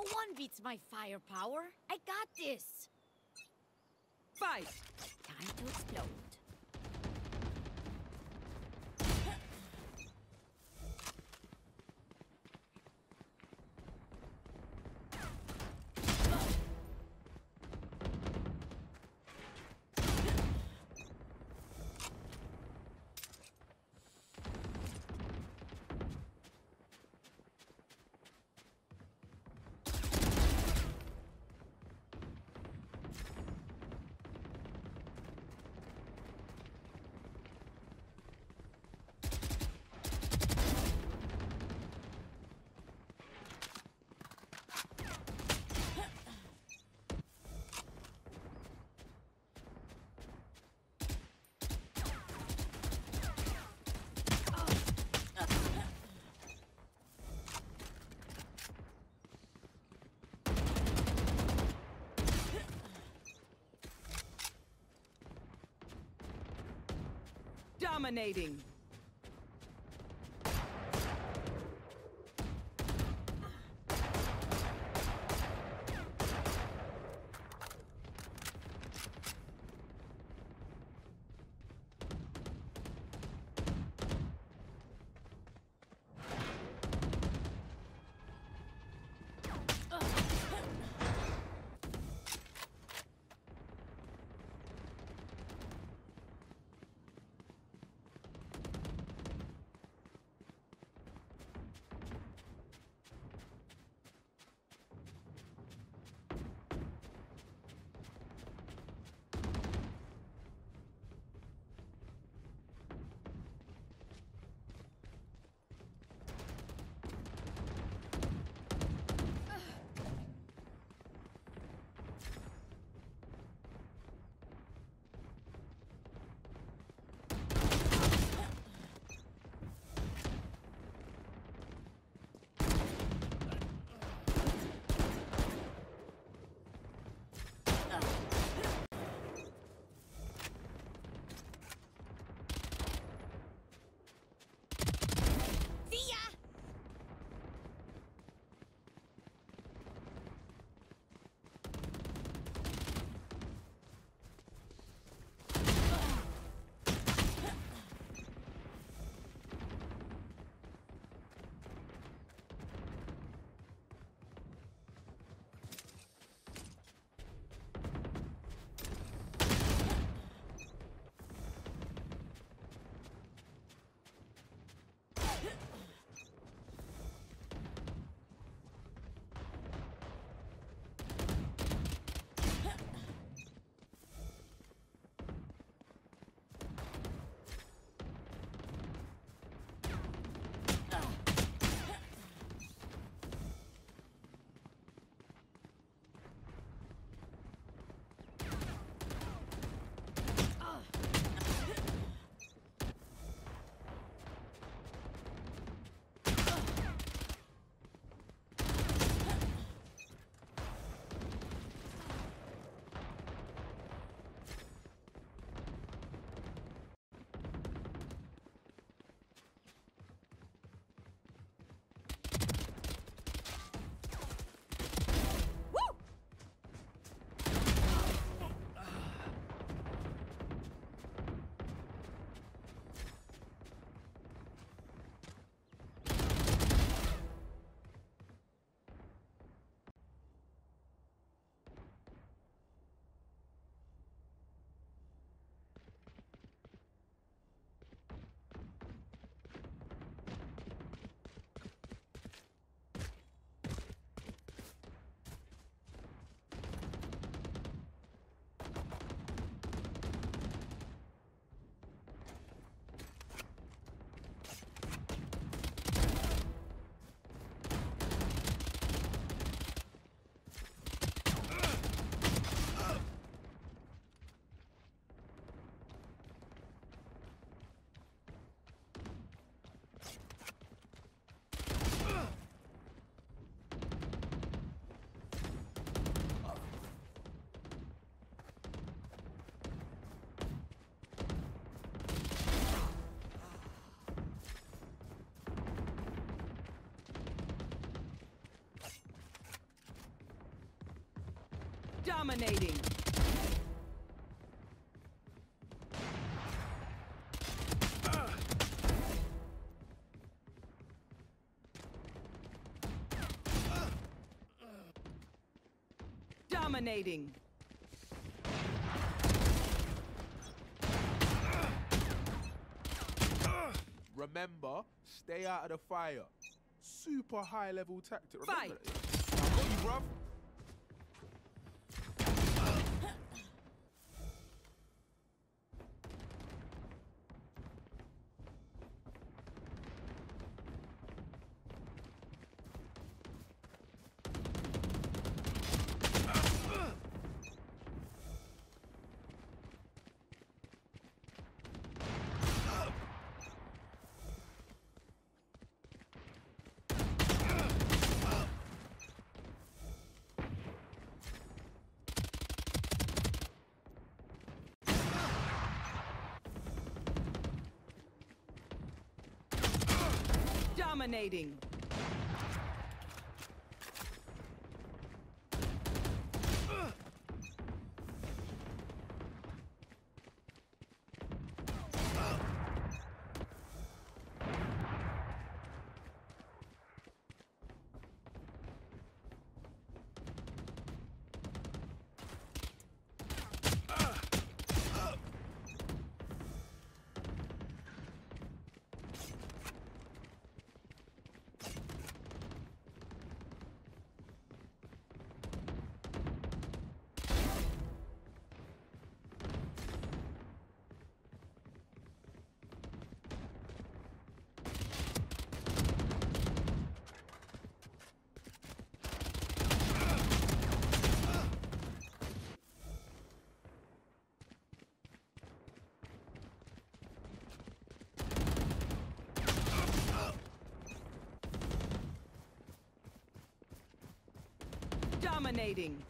No one beats my firepower. I got this. Fight! Dominating! Dominating. Dominating. Remember, stay out of the fire. Super high level tactic. Remember Fight. Dominating. Dominating.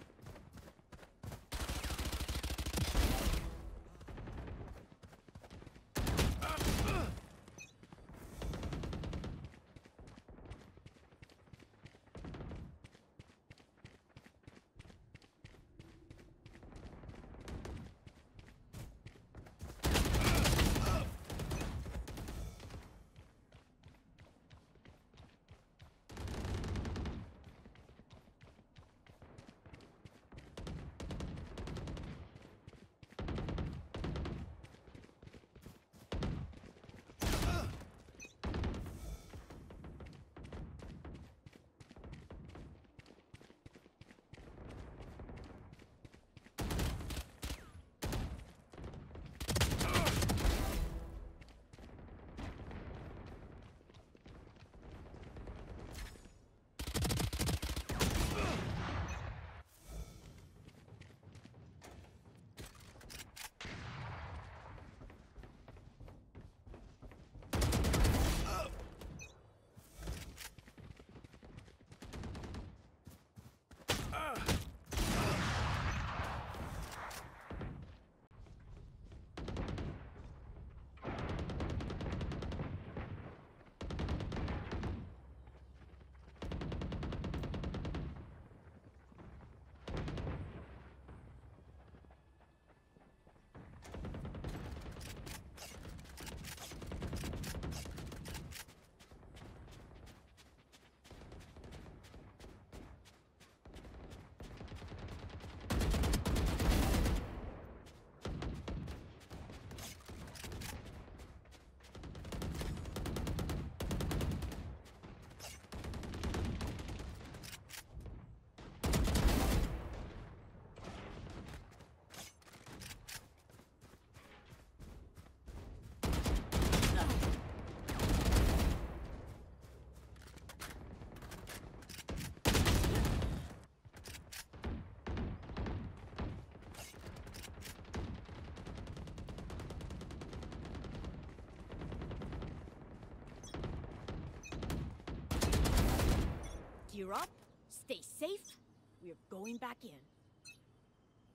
Stay safe. We're going back in.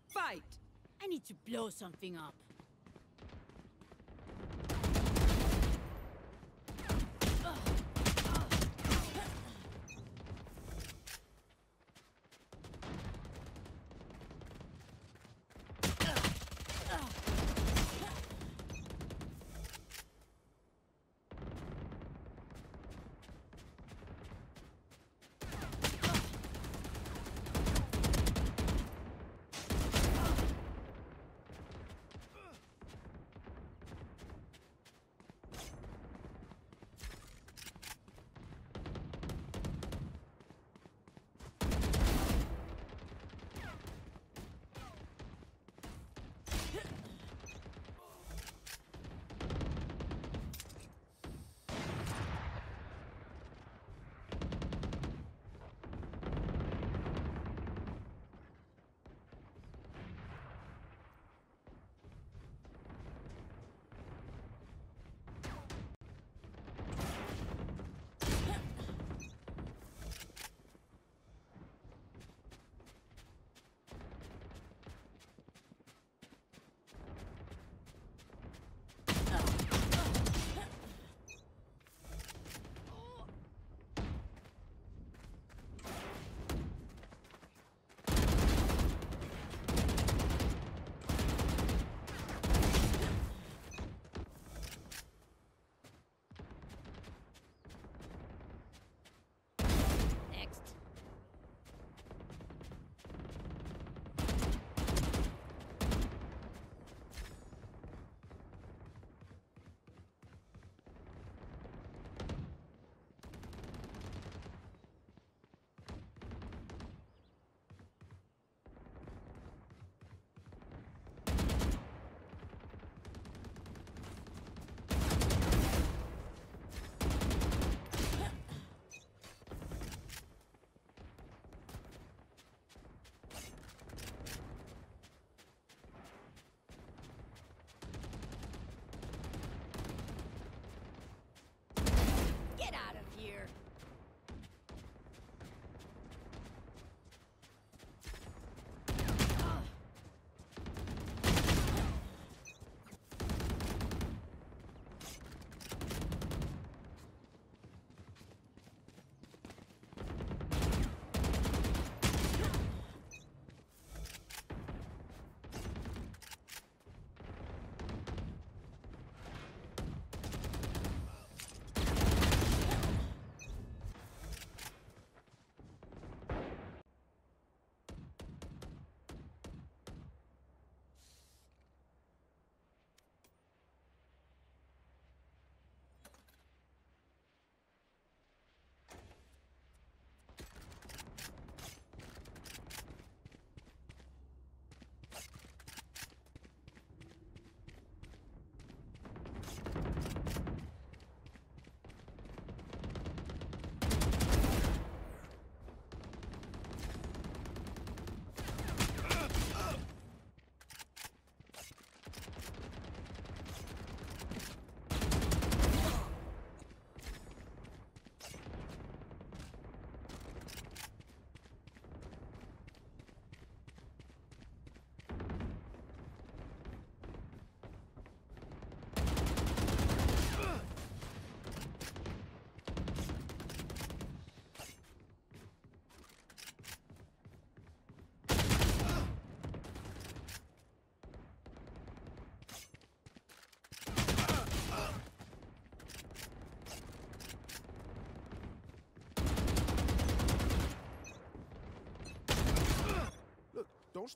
Fight. I need to blow something up.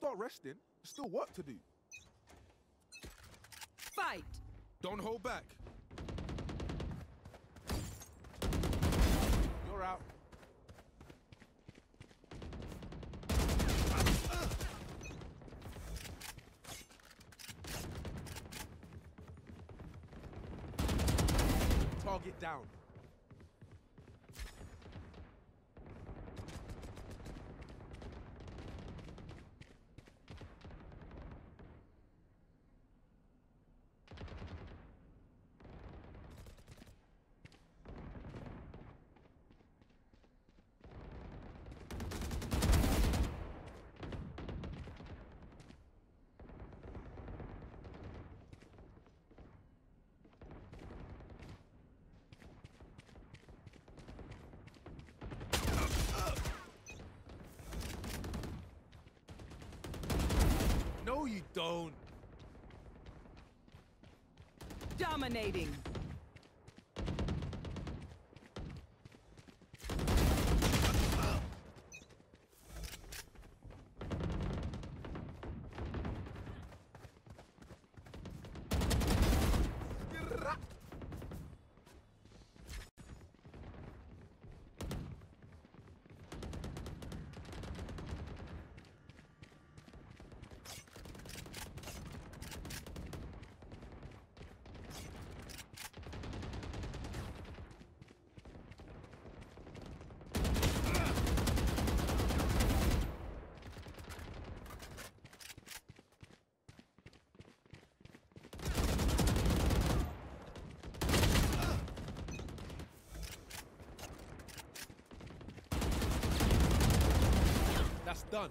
Start resting. There's still work to do. Fight! Don't hold back. You're out. Target down. No, you don't. Dominating. دان